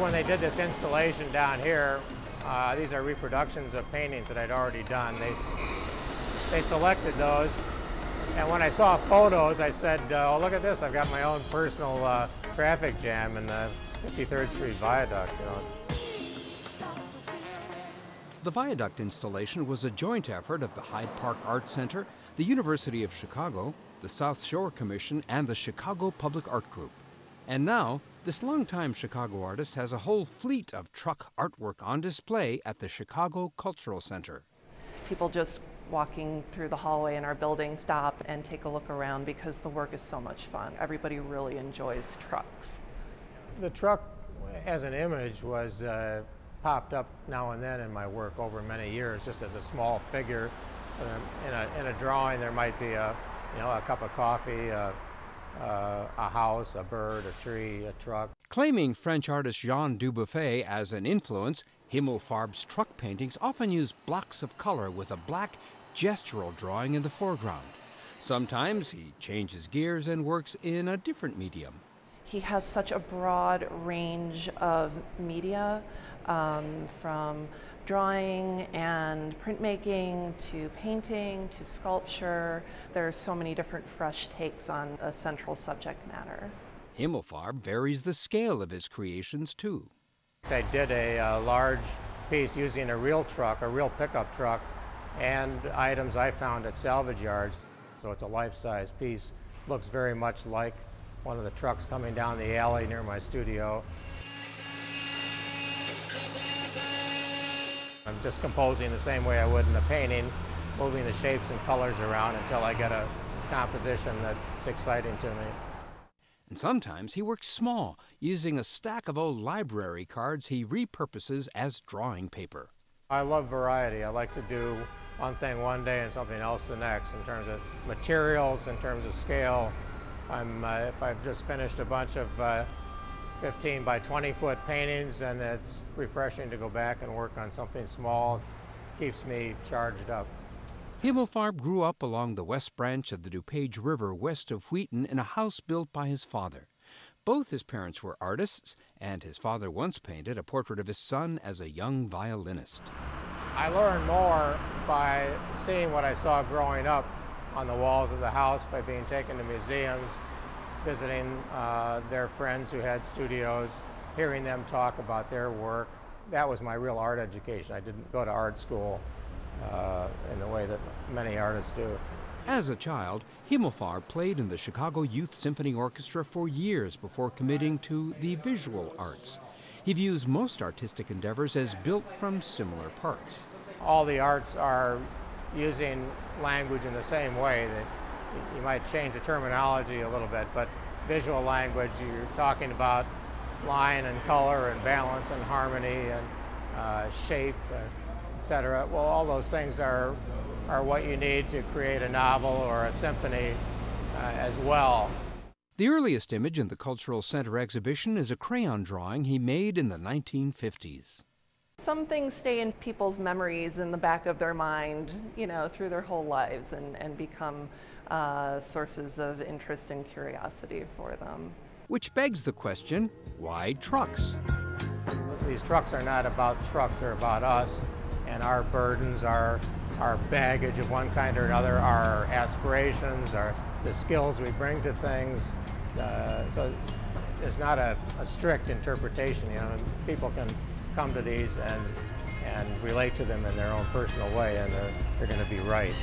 when they did this installation down here, uh, these are reproductions of paintings that I'd already done. They, they selected those, and when I saw photos, I said, uh, oh, look at this, I've got my own personal uh, traffic jam in the 53rd Street Viaduct. You know. The viaduct installation was a joint effort of the Hyde Park Art Center, the University of Chicago, the South Shore Commission, and the Chicago Public Art Group. And now, this longtime Chicago artist has a whole fleet of truck artwork on display at the Chicago Cultural Center. People just walking through the hallway in our building stop and take a look around because the work is so much fun. Everybody really enjoys trucks. The truck as an image was uh, popped up now and then in my work over many years just as a small figure. In a, in a drawing there might be a, you know, a cup of coffee, a, uh, a house, a bird, a tree, a truck. Claiming French artist Jean Dubuffet as an influence, Himmelfarb's truck paintings often use blocks of color with a black gestural drawing in the foreground. Sometimes he changes gears and works in a different medium. He has such a broad range of media, um, from drawing and printmaking to painting to sculpture. There are so many different fresh takes on a central subject matter. Himmelfarb varies the scale of his creations too. I did a, a uh, large piece using a real truck, a real pickup truck, and items I found at salvage yards. So it's a life-size piece. Looks very much like one of the trucks coming down the alley near my studio. I'm just composing the same way I would in a painting, moving the shapes and colors around until I get a composition that's exciting to me. And sometimes he works small, using a stack of old library cards he repurposes as drawing paper. I love variety. I like to do one thing one day and something else the next in terms of materials, in terms of scale. I'm, uh, if I've just finished a bunch of uh, 15 by 20 foot paintings and it's refreshing to go back and work on something small. Keeps me charged up. Himmelfarb grew up along the west branch of the DuPage River west of Wheaton in a house built by his father. Both his parents were artists, and his father once painted a portrait of his son as a young violinist. I learned more by seeing what I saw growing up on the walls of the house, by being taken to museums, visiting uh, their friends who had studios, hearing them talk about their work. That was my real art education. I didn't go to art school uh, in the way that many artists do. As a child, Himmelfarb played in the Chicago Youth Symphony Orchestra for years before committing to the visual arts. He views most artistic endeavors as built from similar parts. All the arts are using language in the same way. That you might change the terminology a little bit, but visual language, you're talking about line and color and balance and harmony and uh, shape, uh, etc. Well, all those things are, are what you need to create a novel or a symphony uh, as well. The earliest image in the Cultural Center exhibition is a crayon drawing he made in the 1950s. Some things stay in people's memories in the back of their mind, you know, through their whole lives and, and become uh, sources of interest and curiosity for them. Which begs the question, why trucks? These trucks are not about trucks, they're about us and our burdens, our, our baggage of one kind or another, our aspirations, our, the skills we bring to things. Uh, so there's not a, a strict interpretation, you know, people can come to these and, and relate to them in their own personal way, and they're, they're going to be right.